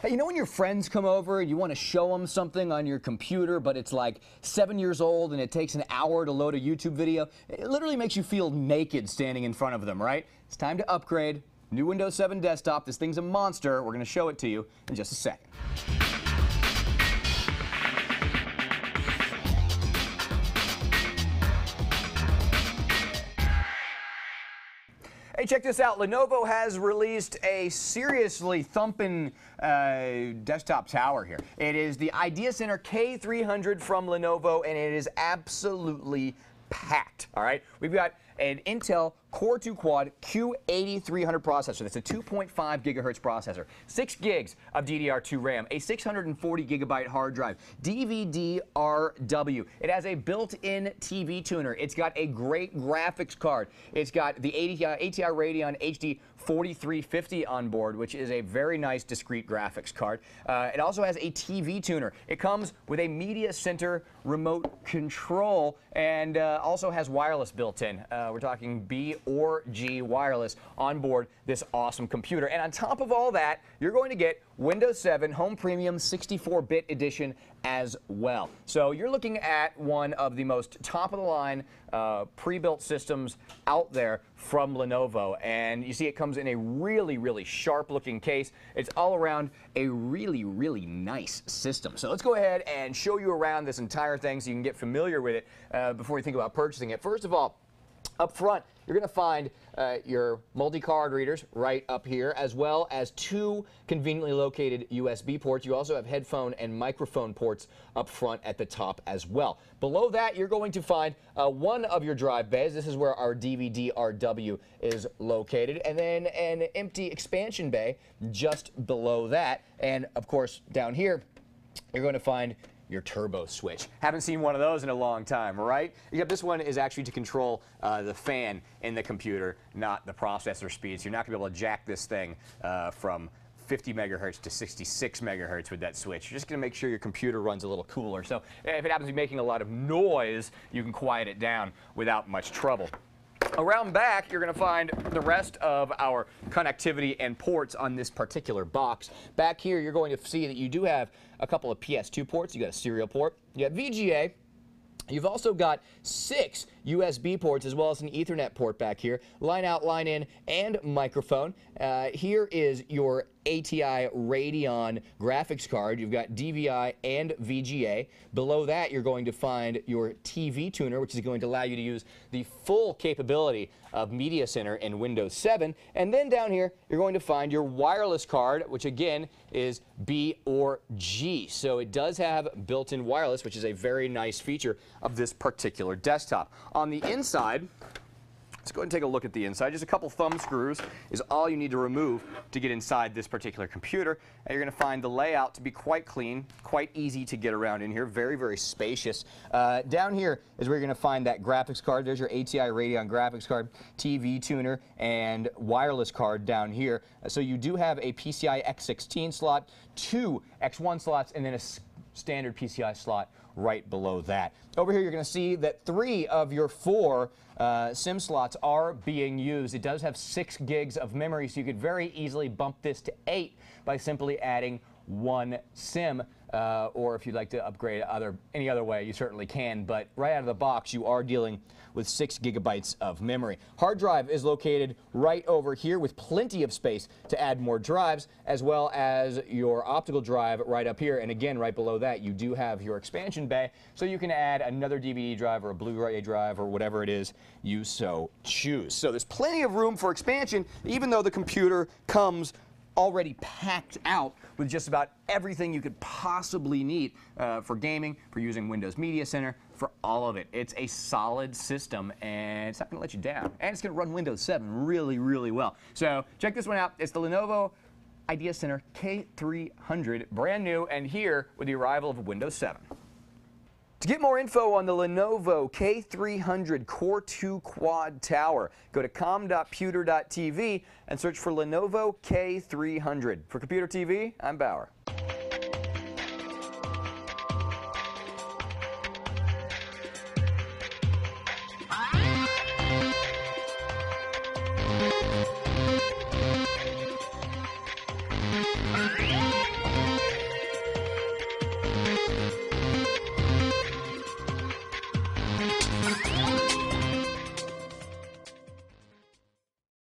Hey, you know when your friends come over and you want to show them something on your computer, but it's like seven years old and it takes an hour to load a YouTube video? It literally makes you feel naked standing in front of them, right? It's time to upgrade. New Windows 7 desktop. This thing's a monster. We're going to show it to you in just a second. Hey, check this out. Lenovo has released a seriously thumping uh, desktop tower here. It is the IdeaCentre K300 from Lenovo, and it is absolutely packed. All right, we've got an Intel Core 2 Quad Q8300 processor. That's a 2.5 gigahertz processor, 6 gigs of DDR2 RAM, a 640 gigabyte hard drive, DVD-RW. It has a built-in TV tuner. It's got a great graphics card. It's got the ATI, ATI Radeon HD 4350 on board, which is a very nice discrete graphics card. Uh, it also has a TV tuner. It comes with a media center remote control and uh, also has wireless built in. Uh, we're talking B or G wireless on board this awesome computer. And on top of all that, you're going to get Windows 7 Home Premium 64-bit edition as well. So you're looking at one of the most top-of-the-line uh, pre-built systems out there from Lenovo. And you see it comes in a really, really sharp-looking case. It's all around a really, really nice system. So let's go ahead and show you around this entire thing so you can get familiar with it uh, before you think about purchasing it. First of all, up front, you're going to find uh, your multi-card readers right up here, as well as two conveniently located USB ports. You also have headphone and microphone ports up front at the top as well. Below that, you're going to find uh, one of your drive bays. This is where our DVD RW is located, and then an empty expansion bay just below that. And of course, down here, you're going to find your turbo switch. Haven't seen one of those in a long time, right? Yep, this one is actually to control uh, the fan in the computer, not the processor speed. So you're not going to be able to jack this thing uh, from 50 megahertz to 66 megahertz with that switch. You're just going to make sure your computer runs a little cooler. So if it happens to be making a lot of noise, you can quiet it down without much trouble. Around back, you're going to find the rest of our connectivity and ports on this particular box. Back here, you're going to see that you do have a couple of PS2 ports. You got a serial port. You got VGA. You've also got six USB ports as well as an Ethernet port back here. Line out, line in, and microphone. Uh, here is your ATI Radeon graphics card. You've got DVI and VGA. Below that, you're going to find your TV tuner, which is going to allow you to use the full capability of Media Center in Windows 7. And then down here, you're going to find your wireless card, which again is B or G. So it does have built-in wireless, which is a very nice feature of this particular desktop. On the inside, Let's go ahead and take a look at the inside. Just a couple thumb screws is all you need to remove to get inside this particular computer. And you're going to find the layout to be quite clean, quite easy to get around in here, very, very spacious. Uh, down here is where you're going to find that graphics card. There's your ATI Radeon graphics card, TV tuner, and wireless card down here. So you do have a PCI X16 slot, two X1 slots, and then a standard PCI slot right below that. Over here, you're going to see that three of your four uh, SIMM slots are being used. It does have six gigs of memory, so you could very easily bump this to eight by simply adding one SIMM. Uh, or if you'd like to upgrade other any other way, you certainly can. But right out of the box, you are dealing with six gigabytes of memory. Hard drive is located right over here with plenty of space to add more drives, as well as your optical drive right up here. And again, right below that, you do have your expansion bay, so you can add another DVD drive or a Blu-ray drive or whatever it is you so choose. So there's plenty of room for expansion, even though the computer comes already packed out with just about everything you could possibly need uh, for gaming, for using Windows Media Center, for all of it. It's a solid system and it's not going to let you down. And it's going to run Windows 7 really, really well. So check this one out. It's the Lenovo IdeaCentre K300, brand new and here with the arrival of Windows 7. To get more info on the Lenovo K300 Core 2 Quad Tower, go to com.pewter.tv and search for Lenovo K300. For Computer TV, I'm Bauer.